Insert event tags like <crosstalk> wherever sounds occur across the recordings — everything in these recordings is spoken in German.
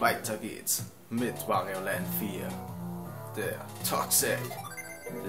Weiter geht's mit Wario Land 4. Der Toxic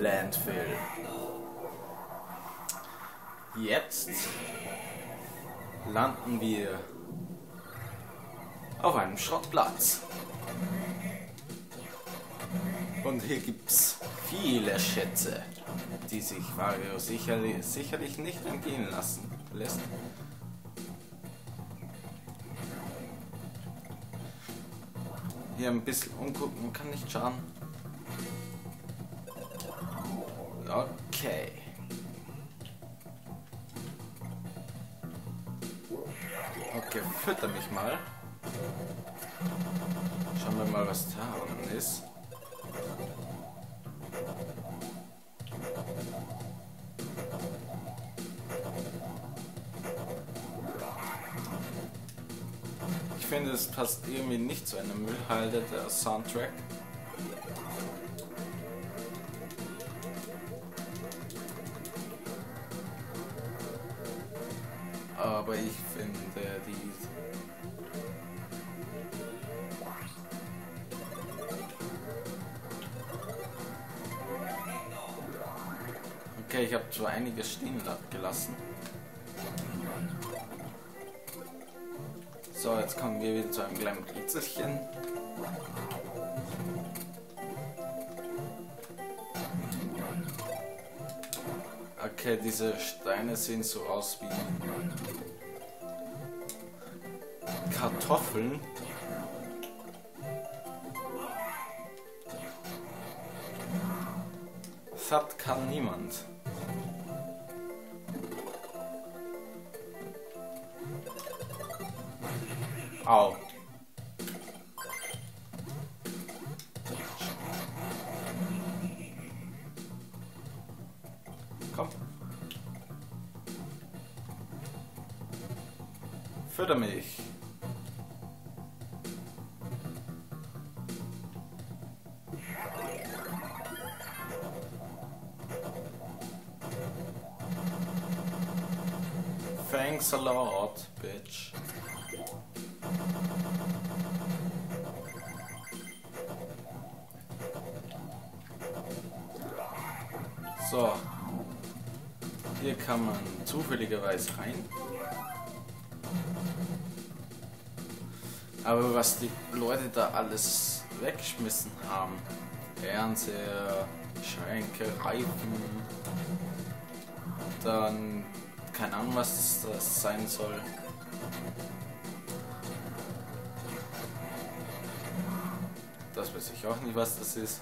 Landfill. Jetzt landen wir auf einem Schrottplatz. Und hier gibt's viele Schätze, die sich Wario sicherlich, sicherlich nicht entgehen lassen lässt. Hier ein bisschen umgucken, kann nicht schaden. Okay. Okay, fütter mich mal. Schauen wir mal, was da unten ist. Finde, es passt irgendwie nicht zu einer Müllhalde, der Soundtrack. Aber ich finde die Okay, ich habe zwar einiges stehen gelassen. So, jetzt kommen wir wieder zu einem kleinen Rätselchen. Okay, diese Steine sehen so aus wie Kartoffeln. Satt kann niemand. Au. Komm. Fütter mich. Thanks a lot, bitch. So. Hier kann man zufälligerweise rein. Aber was die Leute da alles weggeschmissen haben. Fernseher, Schränke, Reifen. Dann keine Ahnung was das sein soll. Das weiß ich auch nicht, was das ist.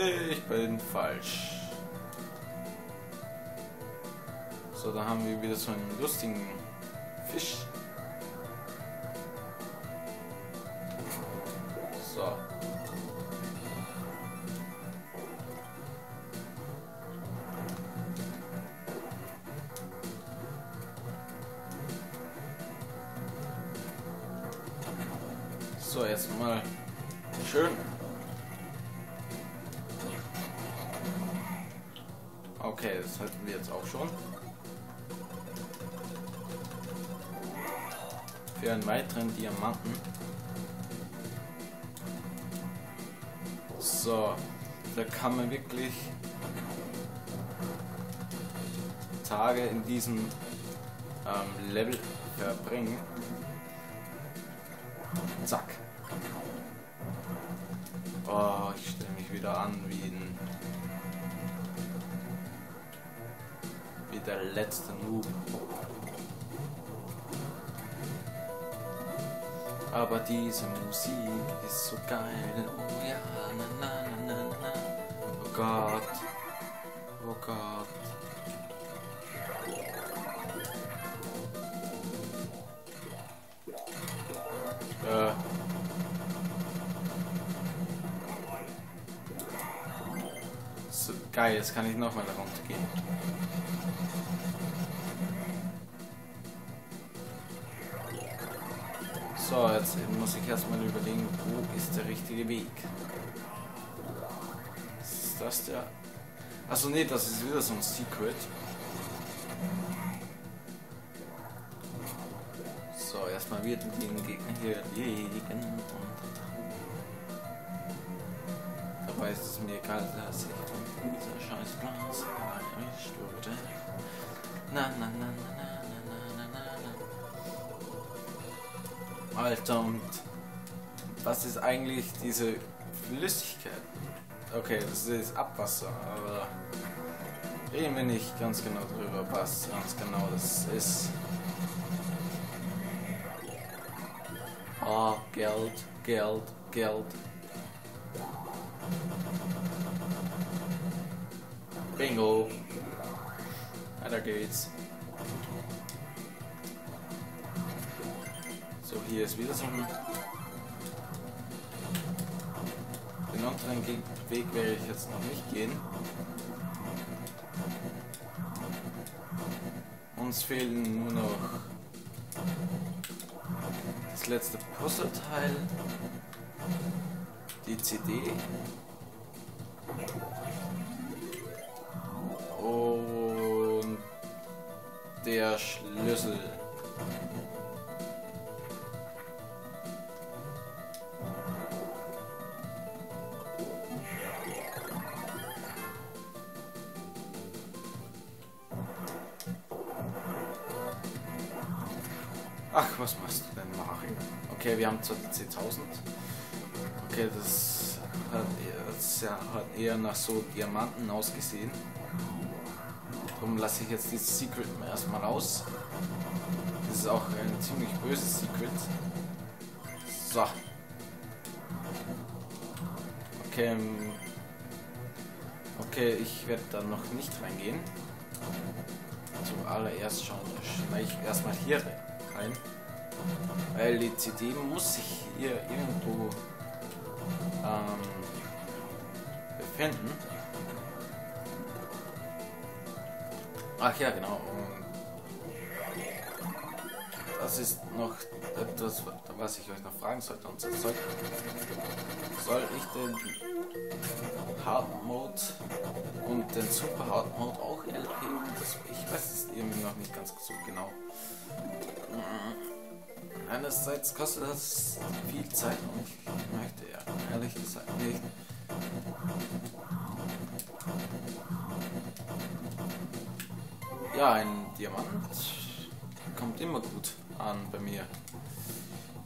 Ich bin falsch. So, da haben wir wieder so einen lustigen Fisch. Für einen weiteren Diamanten. So, da kann man wirklich Tage in diesem ähm, Level verbringen. Zack. Oh, ich stelle mich wieder an wie ein wie der letzte Noob. Aber diese Musik ist so geil. Oh ja, na na na na na. Oh Gott. Oh Gott. Äh. So geil, jetzt kann ich nochmal runtergehen. So, jetzt muss ich erstmal überlegen, wo ist der richtige Weg. Ist das der? Achso, nee, das ist wieder so ein Secret. So, erstmal wird den Gegner hier liegen und dabei ist es mir egal, dass ich von dieser scheiß Blase erwischt wurde. Na na na na Alter und was ist eigentlich diese Flüssigkeit? Okay, das ist Abwasser, aber reden wir nicht ganz genau drüber, was ganz genau das ist. Ah, Geld, Geld, Geld. Bingo. Weiter geht's. So, hier ist wieder so ein... Den anderen Weg werde ich jetzt noch nicht gehen. Uns fehlen nur noch das letzte Puzzleteil, die CD und der Schlüssel. Ach, was machst du denn, Mario? Okay, wir haben zwar die 10.000. Okay, das hat, das hat eher nach so Diamanten ausgesehen. Darum lasse ich jetzt dieses Secret erstmal aus. Das ist auch ein ziemlich böses Secret. So. Okay. ähm, Okay, ich werde da noch nicht reingehen. Zuallererst schauen, schneide ich erstmal hier rein. Weil die CD muss sich hier irgendwo ähm, befinden. Ach ja, genau. Das ist noch etwas, was ich euch noch fragen sollte. Und soll, soll ich den Hard Mode und den Super Hard Mode auch LP? Das, ich weiß es irgendwie noch nicht ganz so genau. Einerseits kostet das viel Zeit und ich möchte ja ehrlich gesagt nicht. Ja, ein Diamant kommt immer gut an bei mir.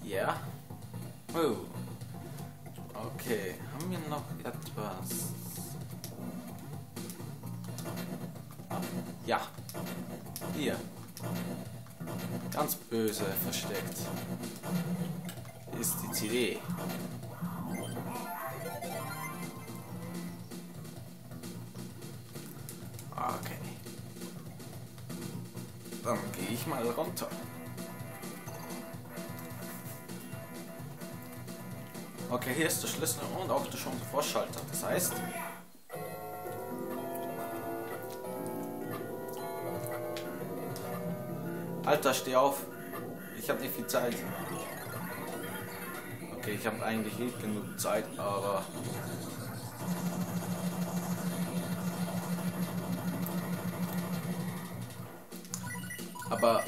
Ja. Oh. Okay, haben wir noch etwas? Ja. Hier. Ganz böse versteckt. Ist die CD. Okay. Dann gehe ich mal runter. Okay, hier ist der Schlüssel und auch der schon Vorschalter. Das heißt, Alter, steh auf. Ich habe nicht viel Zeit. Okay, ich habe eigentlich nicht genug Zeit, aber aber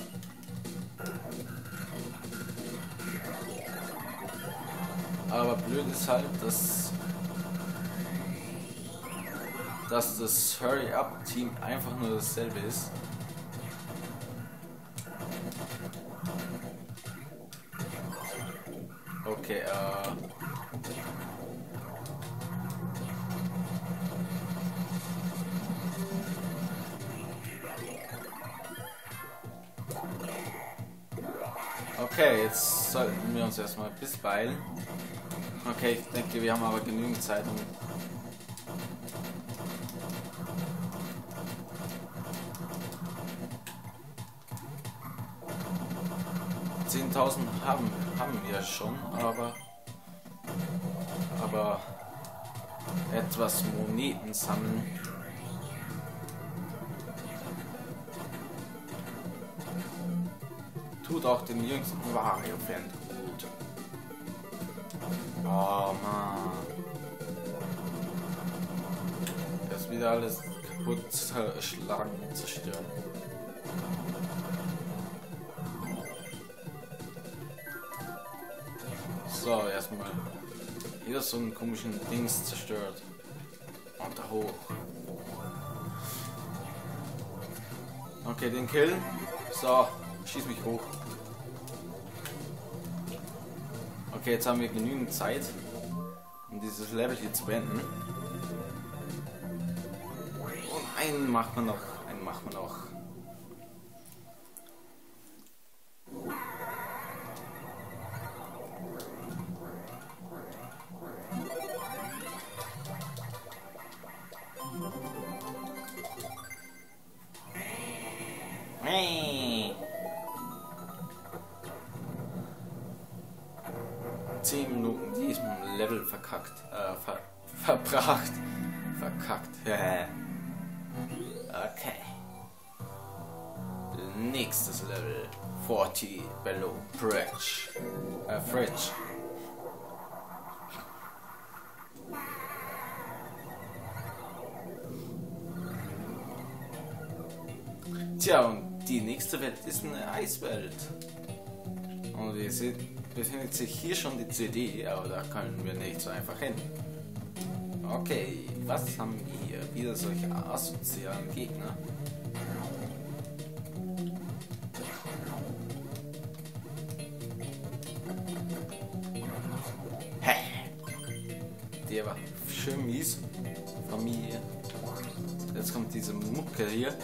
aber blöd ist halt, dass dass das Hurry Up Team einfach nur dasselbe ist. Okay, jetzt sollten wir uns erstmal beeilen. Okay, ich denke, wir haben aber genügend Zeit, um 10.000 haben, haben wir schon, aber aber etwas Moneten sammeln. Tut auch den jüngsten Wario-Fan gut. Oh man. Jetzt wieder alles kaputt schlagen, zerstören. So, erstmal hier so einen komischen Dings zerstört. Und da hoch. Okay, den Kill. So, schieß mich hoch. Okay, jetzt haben wir genügend Zeit, um dieses Level hier zu beenden. Und einen macht man noch. Einen macht man noch. Tja, und die nächste Welt ist eine Eiswelt. Und ihr seht, befindet sich hier schon die CD, aber da können wir nicht so einfach hin. Okay, was haben wir hier? Wieder solche asozialen Gegner. Hä? Der war schön mies. Familie. Jetzt kommt diese Mucke hier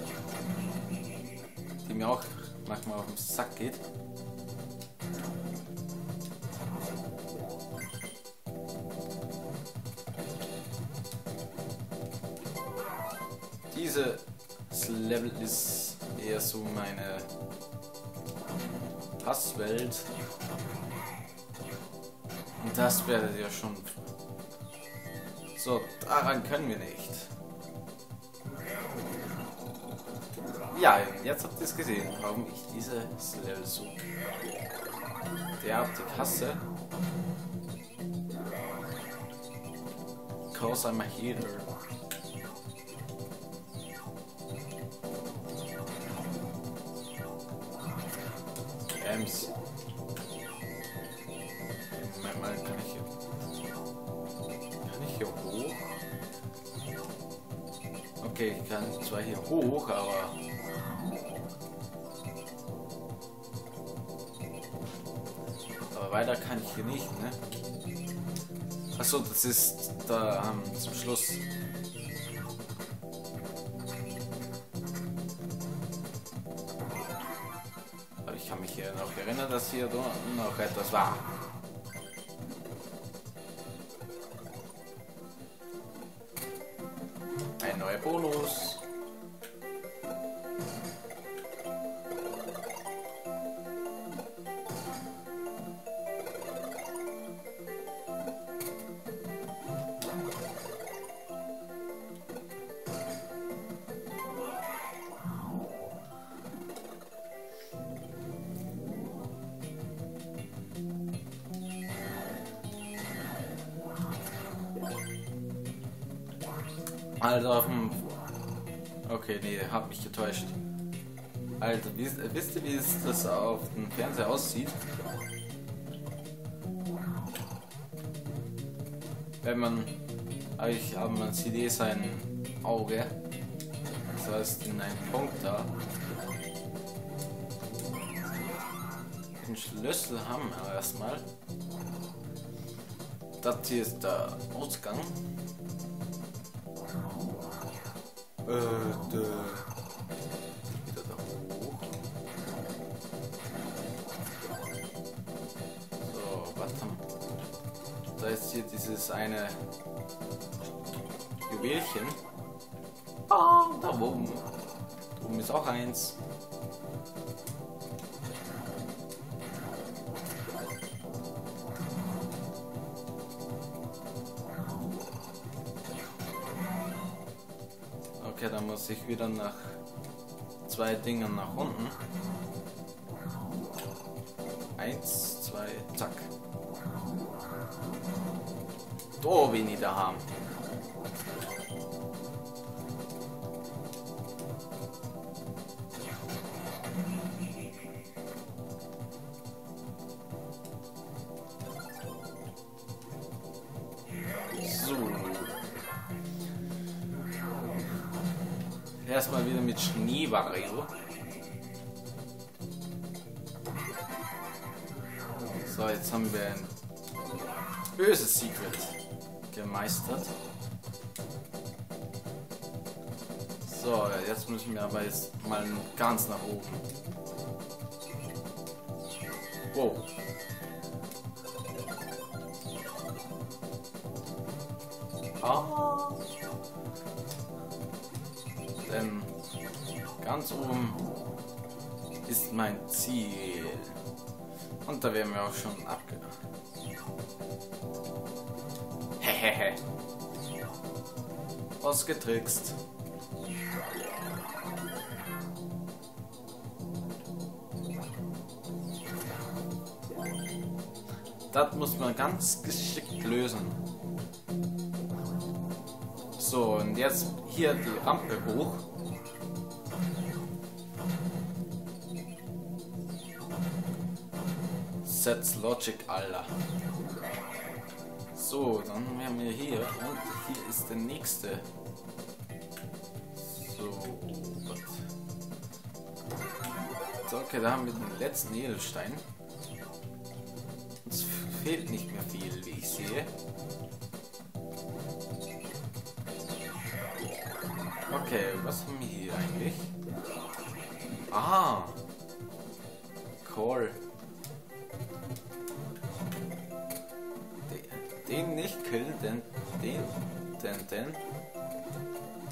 mir auch manchmal auf den Sack geht. Dieses Level ist eher so meine Hasswelt. Und das werdet ihr schon. So, daran können wir nicht. Ja, jetzt habt ihr es gesehen, warum ich dieses Level so derartig hasse. Cause I'm a healer. Ems. Moment mal, kann ich hier... Kann ich hier hoch? Okay, ich kann zwar hier hoch, aber weiter kann ich hier nicht, ne? Achso, das ist da ähm, zum Schluss. Aber ich kann mich hier noch erinnern, dass hier noch etwas war. Ein neuer Bonus. Mich getäuscht. Also, wisst, wisst ihr, wie es das auf dem Fernseher aussieht? Wenn man... Ich habe man CD sein Auge. Das heißt, in einem Punkt da. Den Schlüssel haben wir erstmal. Das hier ist der Ausgang. Äh, de, ist hier dieses eine Juwelchen. Ah, da oben. Oben ist auch eins. Okay, dann muss ich wieder nach zwei Dingen nach unten. Eins, da bin ich daheim. So. Erstmal wieder mit Schneebarriere. So, jetzt haben wir ein böses Secret gemeistert. So, jetzt müssen wir aber jetzt mal ganz nach oben. Wow. Ah. Denn ganz oben ist mein Ziel. Und da werden wir auch schon abge... <laughs> Hehehe. Ausgetrickst. Das muss man ganz geschickt lösen. So, und jetzt hier die Rampe hoch. Sets Logic, Alter. So, dann haben wir hier und hier ist der nächste. So, Gott. So, okay, da haben wir den letzten Edelstein. Es fehlt nicht mehr viel, wie ich sehe. Okay, was haben wir hier eigentlich? Ah! Cool. Denn,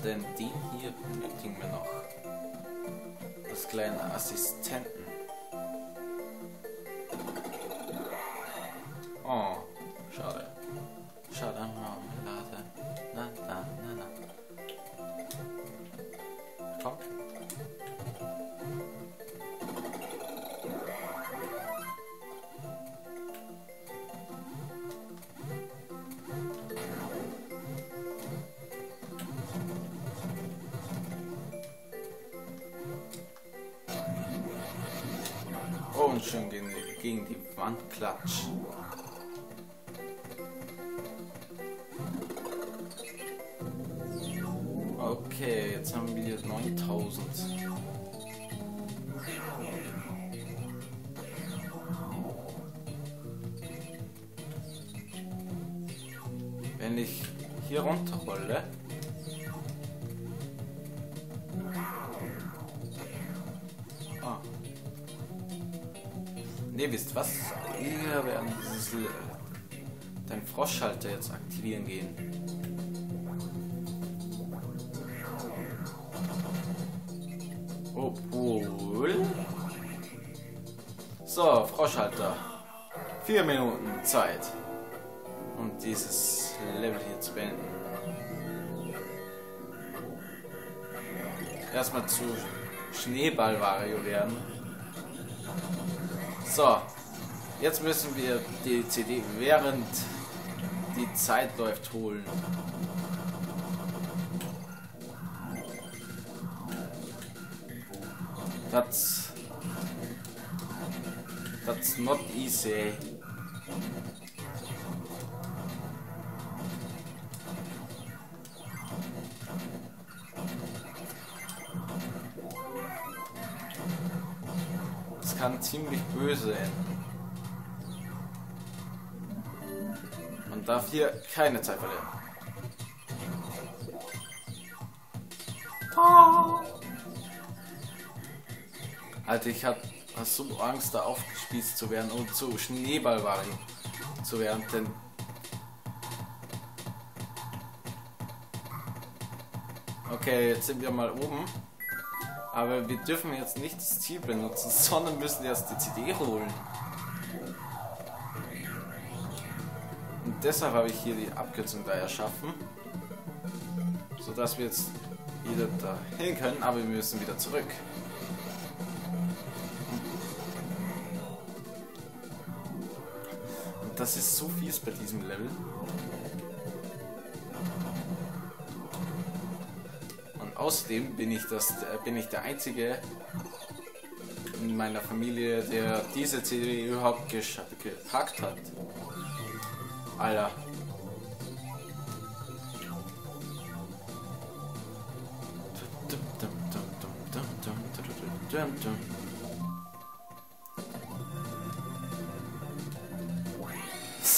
denn, den hier benötigen wir noch. Das kleine Assistenten. Gegen die, Wand klatschen. Okay, jetzt haben wir 9000. Wenn ich hier runterrolle, Ne, wisst was? Wir werden dieses äh, dein Froschhalter jetzt aktivieren gehen. Obwohl. So, Froschhalter. Vier Minuten Zeit. Um dieses Level hier zu beenden. Erstmal zu Schneeballvario werden. So. Jetzt müssen wir die CD während die Zeit läuft holen. That's that's not easy. Ziemlich böse enden. Man darf hier keine Zeit verlieren. Alter, ich hast so Angst, da aufgespießt zu werden und zu Schneeballwagen zu werden, denn Okay, jetzt sind wir mal oben. Aber wir dürfen jetzt nicht das Ziel benutzen, <laughs> sondern müssen erst die CD holen. Und deshalb habe ich hier die Abkürzung da erschaffen. Sodass wir jetzt wieder dahin können, aber wir müssen wieder zurück. Und das ist so fies bei diesem Level. Außerdem bin ich das äh, bin ich der einzige in meiner Familie, der diese CD überhaupt gepackt hat. Alter.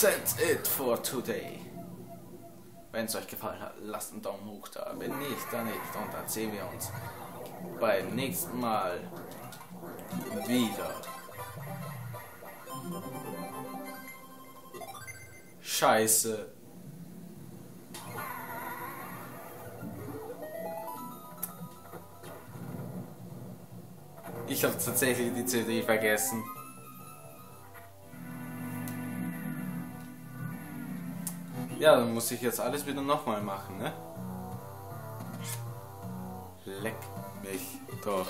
That's it for today. Wenn es euch gefallen hat, lasst einen Daumen hoch da. Wenn nicht, dann nicht. Und dann sehen wir uns beim nächsten Mal wieder. Scheiße. Ich habe tatsächlich die CD vergessen. Ja, dann muss ich jetzt alles wieder nochmal machen, ne? Leck mich doch.